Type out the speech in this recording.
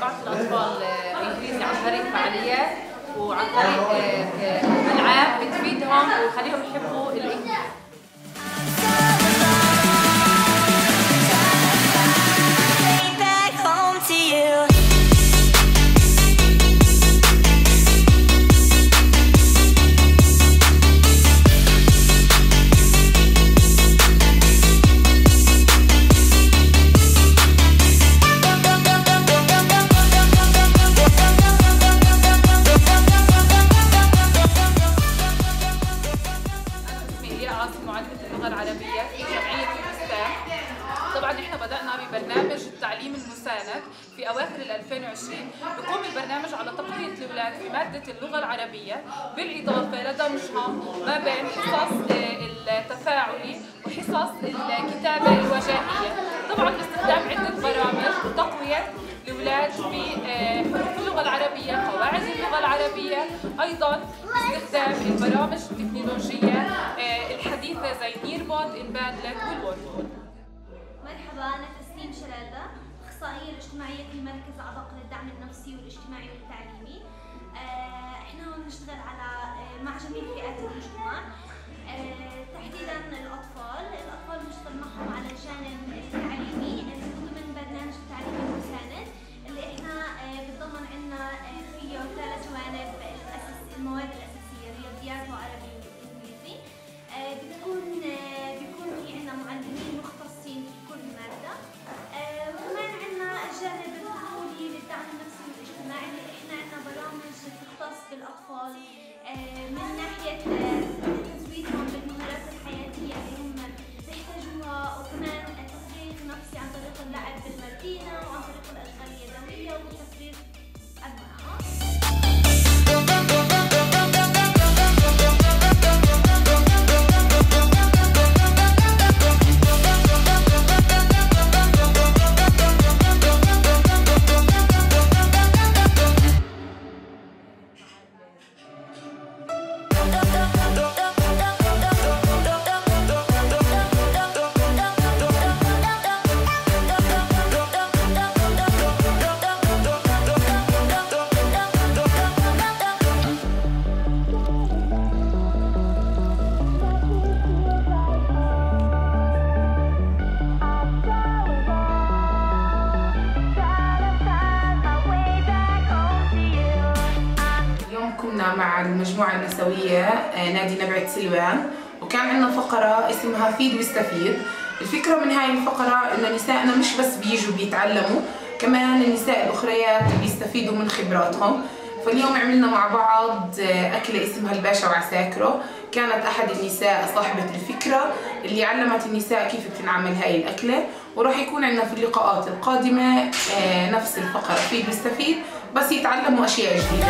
بعض الأطفال إنجليزي عن طريق فعاليات وعن طريق ألعاب بتفيدهم وخليهم يحبوا الإنجليزي. ببرنامج التعليم المساند في أواخر 2020 بقوم البرنامج على تقويه الأولاد في مادة اللغة العربية بالإضافة لدمجهم ما بين حصص التفاعلي وحصص الكتابة البرامج التكنولوجية آه، الحديثه زي نيربوت انبادلت والورد مرحبا أنا تسنيم شلالة أخصائية الاجتماعية في مركز عبق للدعم النفسي والاجتماعي والتعليمي. آه، إحنا هون بنشتغل على آه، مع جميع فئات المجتمع. تحديدا الأطفال. えー、みんな冷え مع المجموعة النسوية آه، نادي نبعة سلوان. وكان عندنا فقرة اسمها فيد واستفيد الفكرة من هاي الفقرة إن نسائنا مش بس بيجوا بيتعلموا كمان النساء الأخريات بيستفيدوا من خبراتهم. فاليوم عملنا مع بعض آه، أكلة اسمها الباشا وعساكره كانت أحد النساء صاحبة الفكرة اللي علمت النساء كيف بتنعمل هاي الأكلة. وراح يكون عندنا في اللقاءات القادمة آه، نفس الفقرة فيد واستفيد بس يتعلموا أشياء جديدة.